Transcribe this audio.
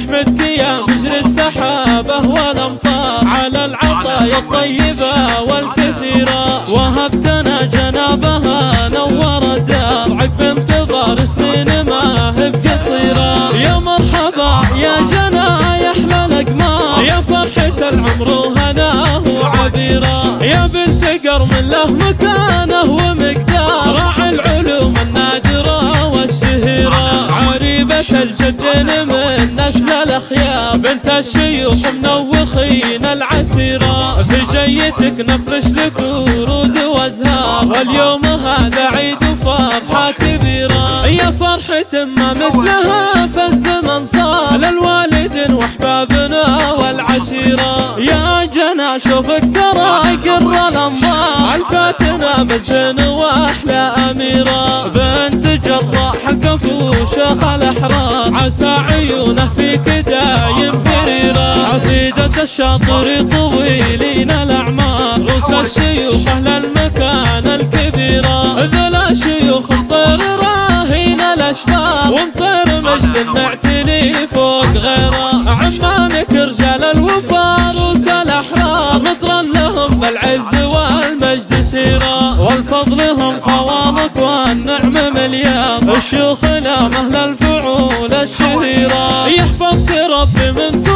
نحمدك يا مجري السحابة والأمطار على العطايا الطيبة والكثيرة. وهبتنا جنابها نور دار عقب انتظار سنين ما هي بقصيرة يا مرحبا يا جنا يا أحلى الأقمار. يا فرحة العمر وهناه وعبيرة. يا بنت قرم له مكانه ومقدار. راعي العلوم النادرة والشهيرة. عريبة الجدين بنت الشيوخ منوخين العسيرة. في جيتك نفرش لك ورود وازهار واليوم هذا عيد وفرحة كبيرة. يا فرحة ما مثلها في الزمن صار. للوالدين واحبابنا والعشيرة. يا جنا شوفك ترى قر الانظار الفاتنة بالزين وأحلى أميرة. بنت جراح قفو شيخ الاحرار عسى عيونه فيك دايم فريرة عتيدة الشاطر طويلين الأعمار. روس الشيوخ أهل المكان الكبيرة ذلا شيوخ مطير راهين الأشبار. ومطير مجد معتني فوق غيره. عمانك رجال الوفا روس الأحرار. نطرا لهم بالعز والمجد سيرة والفضلهم خوانك والنعم مليان الشيوخ لا مهل الفعول الشهيرة يحفظك ربي من سواد